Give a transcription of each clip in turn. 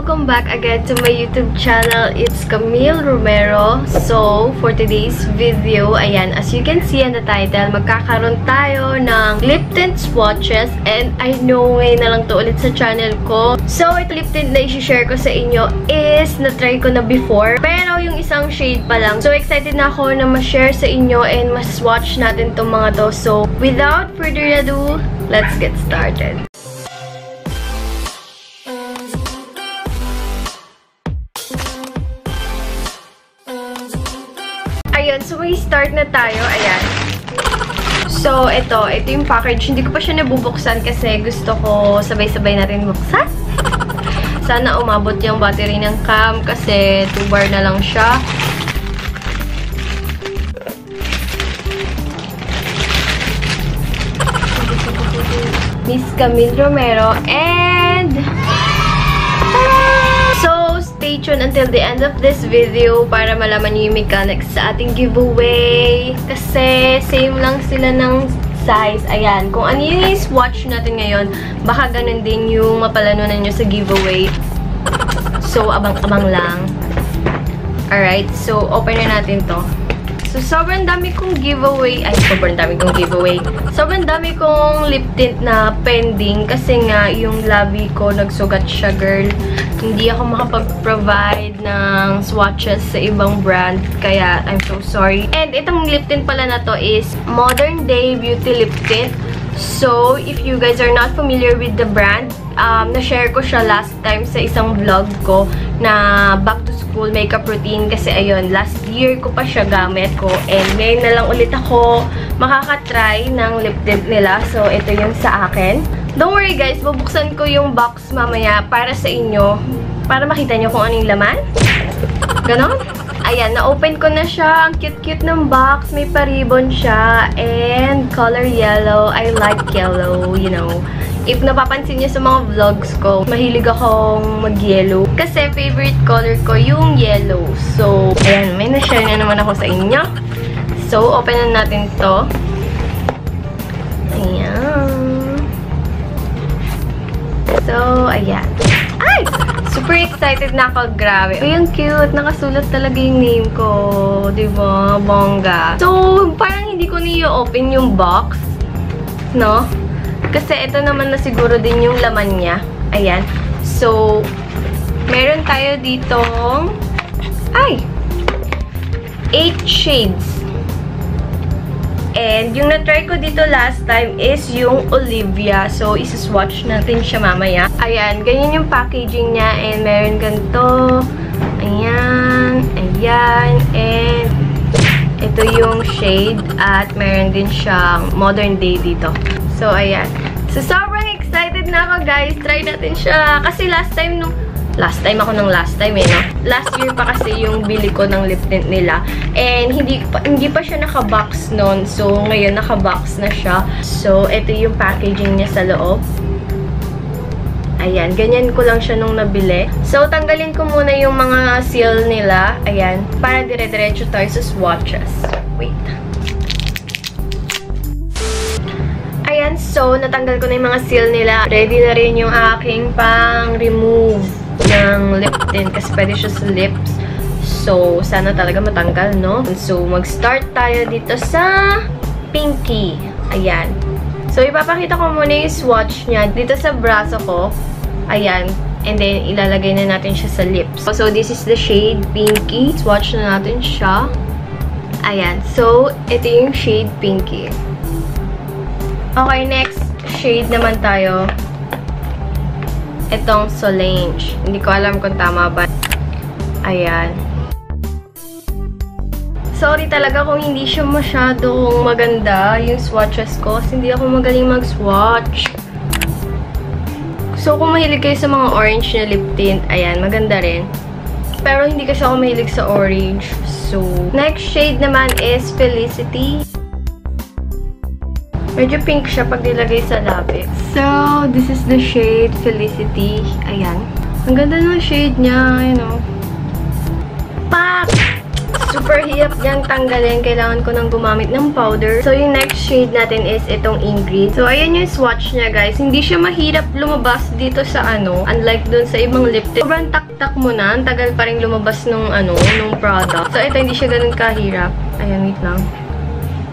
welcome back again to my YouTube channel. It's Camille Romero. So, for today's video, ayan, as you can see on the title, magkakaroon tayo ng lip tint swatches and I know ngayon na lang to ulit sa channel ko. So, ito lip tint na i-share ko sa inyo is na-try ko na before, pero yung isang shade pa lang. So, excited na ako na ma-share sa inyo and ma-swatch natin tong mga to. So, without further ado, let's get started. Start na tayo. Ayan. So, ito. Ito yung package. Hindi ko pa siya nabubuksan kasi gusto ko sabay-sabay natin buksan. Sana umabot yung battery ng cam kasi 2 bar na lang siya. Miss Camille Romero and stay until the end of this video para malaman niyo yung mechanics sa ating giveaway. Kasi, same lang sila ng size. Ayan, kung ano yung swatch natin ngayon, baka ganun din yung mapalanunan nyo sa giveaway. So, abang-abang lang. Alright, so, open na natin to. So, sobrang dami kong giveaway. Ay, sobrang dami kong giveaway. Sobrang dami kong lip tint na pending kasi nga yung labi ko nagsugat siya, girl. Hindi ako makapag-provide ng swatches sa ibang brand. Kaya, I'm so sorry. And itong lip tint pala na to is Modern Day Beauty Lip Tint. So, if you guys are not familiar with the brand, um, na-share ko siya last time sa isang vlog ko na back to school makeup routine kasi ayun, last year ko pa siya gamit ko and ngayon na lang ulit ako makakatry ng lip tint nila. So, ito yung sa akin. Don't worry guys, bubuksan ko yung box mamaya para sa inyo para makita nyo kung ano yung laman. Ganon? Ayan, na-open ko na siya. Ang cute-cute ng box. May paribon siya. And color yellow. I like yellow, you know. If napapansin niyo sa mga vlogs ko, mahilig akong mag-yellow. Kasi favorite color ko yung yellow. So, ayan, may na-share na naman ako sa inyo. So, open na natin to. Ayan. So, ayan. Ay! Super excited na ako. Grabe. Uy, ang cute. Nakasulat talaga yung name ko. Diba? Bongga. So, parang hindi ko niyo-open yung box. No? Kasi ito naman na siguro din yung laman niya. Ayan. So, meron tayo ditong ay! 8 shades. And yung na-try ko dito last time is yung Olivia. So, isa-swatch natin siya mamaya. Ayan, ganyan yung packaging niya. And meron ganito. Ayan. Ayan. And ito yung shade. At meron din siyang modern day dito. So, ayan. So, sobrang excited na ako, guys. Try natin siya. Kasi last time nung last time ako ng last time eh, no? Last year pa kasi yung bili ko ng lip tint nila. And hindi pa, hindi pa siya naka-box noon. So, ngayon naka-box na siya. So, ito yung packaging niya sa loob. Ayan, ganyan ko lang siya nung nabili. So, tanggalin ko muna yung mga seal nila. Ayan, para dire-diretso tayo sa swatches. Wait. Ayan, so, natanggal ko na yung mga seal nila. Ready na rin yung aking pang-remove ng lip tint kasi pwede sa lips. So, sana talaga matanggal, no? So, mag-start tayo dito sa pinky. Ayan. So, ipapakita ko muna yung swatch niya dito sa braso ko. Ayan. And then, ilalagay na natin siya sa lips. So, this is the shade pinky. Swatch na natin siya. Ayan. So, ito yung shade pinky. Okay, next shade naman tayo itong Solange. Hindi ko alam kung tama ba. Ayan. Sorry talaga kung hindi siya masyadong maganda yung swatches ko. Hindi ako magaling mag-swatch. So, kung mahilig kayo sa mga orange na lip tint, ayan, maganda rin. Pero hindi kasi ako mahilig sa orange. So, next shade naman is Felicity. Medyo pink siya pag nilagay sa labi. So, this is the shade Felicity. Ayan. Ang ganda ng shade niya, you know. Pak! super hirap niyang tanggalin. Kailangan ko nang gumamit ng powder. So, yung next shade natin is itong Ingrid. So, ayan yung swatch niya, guys. Hindi siya mahirap lumabas dito sa ano. Unlike dun sa ibang lip tint. Sobrang tak-tak mo na. Ang tagal pa rin lumabas nung ano, nung product. So, ito hindi siya ganun kahirap. Ayan, wait lang.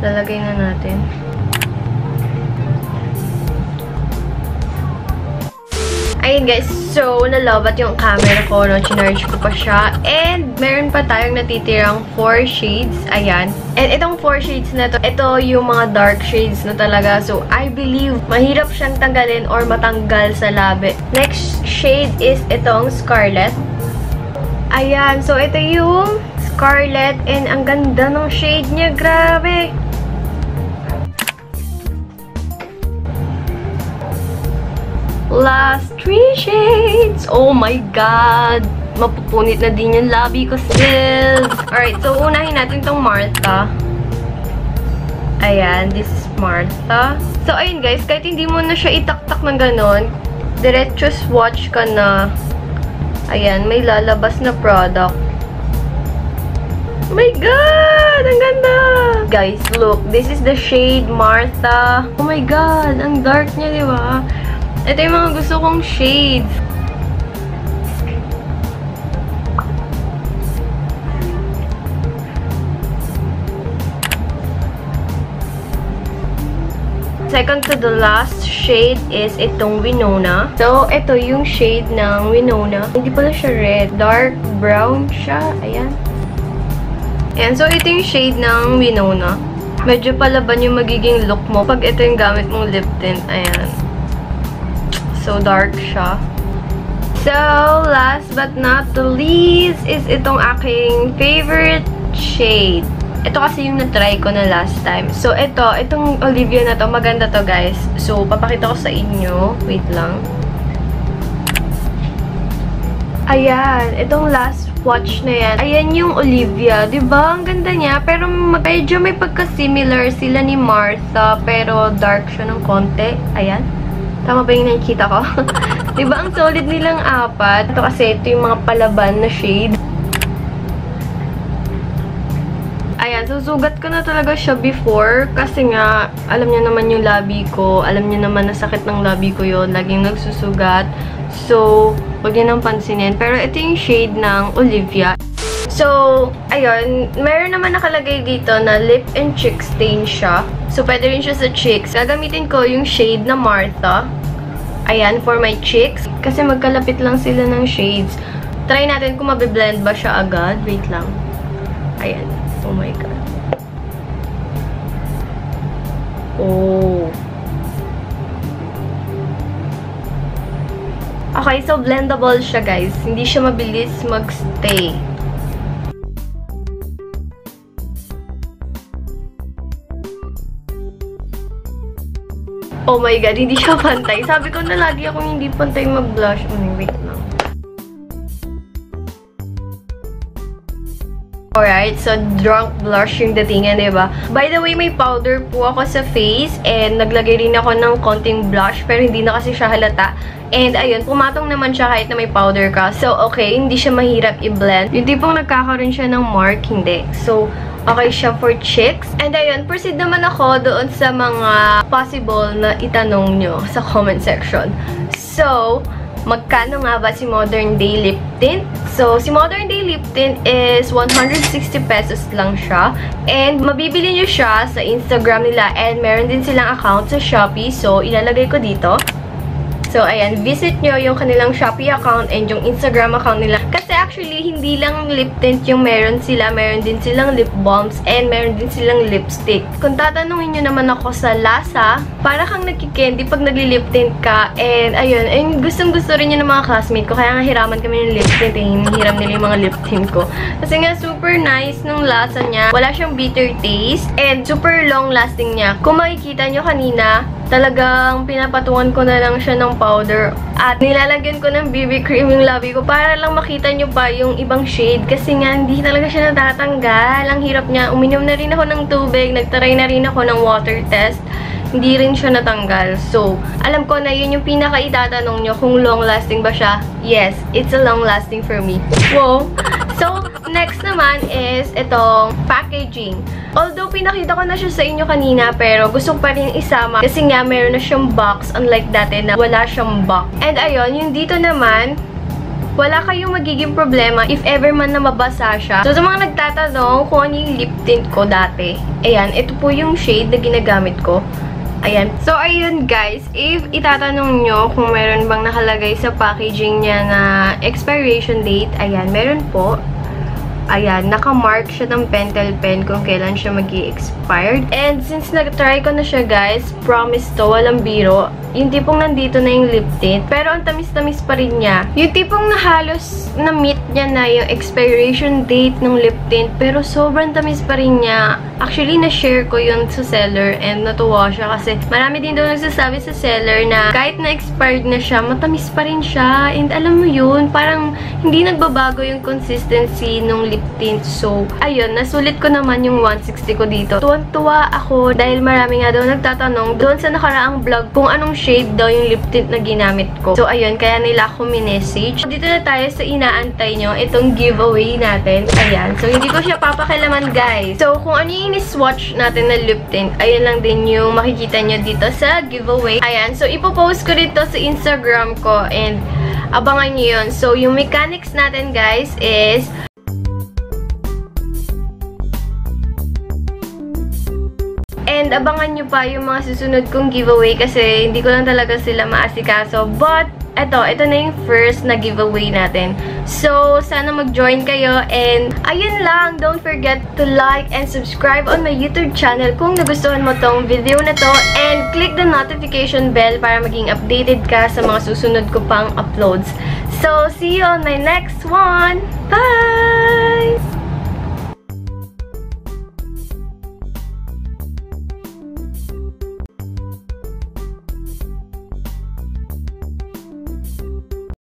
Lalagay na natin. Ayun guys, so nalobat yung camera ko, no? Chinarge ko pa siya. And meron pa tayong natitirang 4 shades. Ayan. And itong 4 shades na to, ito yung mga dark shades na talaga. So, I believe mahirap siyang tanggalin or matanggal sa labi. Next shade is itong Scarlet. Ayan. So, ito yung Scarlet. And ang ganda ng shade niya. Grabe. Last three shades. Oh my God. Mapupunit na din yung labi ko, sis. Alright, so unahin natin tong Martha. Ayan, this is Martha. So, ayun guys, kahit hindi mo na siya itaktak ng ganon, diretso swatch ka na. Ayan, may lalabas na product. Oh my God! Ang ganda! Guys, look. This is the shade Martha. Oh my God! Ang dark niya, di ba? Ito yung mga gusto kong shades. Second to the last shade is itong Winona. So, ito yung shade ng Winona. Hindi pala siya red. Dark brown siya. Ayan. Ayan. So, ito yung shade ng Winona. Medyo palaban yung magiging look mo pag ito yung gamit mong lip tint. Ayan. So, dark siya. So, last but not the least is itong aking favorite shade. Ito kasi yung na-try ko na last time. So, ito, itong Olivia na to, maganda to guys. So, papakita ko sa inyo. Wait lang. Ayan, itong last watch na yan. Ayan yung Olivia. ba diba? Ang ganda niya. Pero medyo may pagka-similar sila ni Martha. Pero dark siya ng konti. Ayan. Tama ba yung nakikita ko? diba ang solid nilang apat? Ito kasi ito yung mga palaban na shade. Ayan, susugat ko na talaga siya before kasi nga, alam niya naman yung labi ko. Alam niya naman na sakit ng labi ko yon Laging nagsusugat. So, huwag niya nang pansinin. Pero ito yung shade ng Olivia. So, ayun, meron naman nakalagay dito na lip and cheek stain siya. So, pwede rin siya sa cheeks. Gagamitin ko yung shade na Martha. Ayan, for my cheeks. Kasi magkalapit lang sila ng shades. Try natin kung mabiblend ba siya agad. Wait lang. Ayan. Oh my God. Oh. Okay, so blendable siya, guys. Hindi siya mabilis mag-stay. Oh my God, hindi siya pantay. Sabi ko na lagi akong hindi pantay mag-blush. Oh, wait lang. Alright, so drunk blush yung datingan, diba? By the way, may powder po ako sa face and naglagay rin ako ng konting blush pero hindi na kasi siya halata. And ayun, pumatong naman siya kahit na may powder ka. So, okay, hindi siya mahirap i-blend. Yung tipong nagkakaroon siya ng mark, hindi. So, okay siya for cheeks. And ayun, proceed naman ako doon sa mga possible na itanong nyo sa comment section. So, magkano nga ba si Modern Day Lip Tint? So, si Modern Day Lip Tint is 160 pesos lang siya. And, mabibili nyo siya sa Instagram nila. And, meron din silang account sa Shopee. So, ilalagay ko dito. So, ayan, visit nyo yung kanilang Shopee account and yung Instagram account nila. Kasi actually, hindi lang lip tint yung meron sila. Meron din silang lip balms and meron din silang lipstick. Kung tatanungin nyo naman ako sa lasa, para kang nagkikendy pag nagli-lip tint ka. And, ayun, ayun gustong gusto rin yun ng mga classmate ko. Kaya nga hiraman kami ng lip tint. Eh. Hiram nila yung mga lip tint ko. Kasi nga, super nice nung lasa niya. Wala siyang bitter taste. And super long lasting niya. Kung makikita nyo kanina, talagang pinapatungan ko na lang siya ng powder. At nilalagyan ko ng BB cream yung labi ko para lang makita nyo pa yung ibang shade. Kasi nga, hindi talaga siya natatanggal. Ang hirap niya. Uminom na rin ako ng tubig. Nagtaray na rin ako ng water test. Hindi rin siya natanggal. So, alam ko na yun yung pinaka-itatanong nyo kung long-lasting ba siya. Yes, it's a long-lasting for me. Wow! So, Next naman is itong packaging. Although pinakita ko na siya sa inyo kanina, pero gusto pa rin isama kasi nga meron na siyang box unlike dati na wala siyang box. And ayun, yung dito naman, wala kayong magiging problema if ever man na mabasa siya. So, sa mga nagtatanong kung ano yung lip tint ko dati, ayan, ito po yung shade na ginagamit ko. Ayan. So, ayun guys, if itatanong nyo kung meron bang nakalagay sa packaging niya na expiration date, ayan, meron po. Ayan, naka-mark siya ng pentel pen kung kailan siya mag expired And since nag-try ko na siya guys, promise to, walang biro. Yung tipong nandito na yung lip tint, pero ang tamis-tamis pa rin niya. Yung tipong na halos na-meet niya na yung expiration date ng lip tint, pero sobrang tamis pa rin niya. Actually, na-share ko yun sa seller and natuwa siya kasi marami din daw nagsasabi sa seller na kahit na-expired na siya, matamis pa rin siya. And alam mo yun, parang hindi nagbabago yung consistency ng lip tint. So, ayun, nasulit ko naman yung 160 ko dito. Tuwan-tuwa ako dahil marami nga daw nagtatanong doon sa nakaraang vlog kung anong shade daw yung lip tint na ginamit ko. So, ayun, kaya nila ako minessage. Dito na tayo sa inaantay nyo, itong giveaway natin. Ayan. So, hindi ko siya papakilaman, guys. So, kung ano yung swatch natin na lip tint, ayun lang din yung makikita nyo dito sa giveaway. Ayan. So, ipopost ko dito sa Instagram ko and abangan nyo yun. So, yung mechanics natin, guys, is And abangan nyo pa yung mga susunod kong giveaway kasi hindi ko lang talaga sila maasikaso. But, eto, ito na yung first na giveaway natin. So, sana mag-join kayo. And, ayun lang, don't forget to like and subscribe on my YouTube channel kung nagustuhan mo tong video na to. And, click the notification bell para maging updated ka sa mga susunod ko pang uploads. So, see you on my next one! Bye!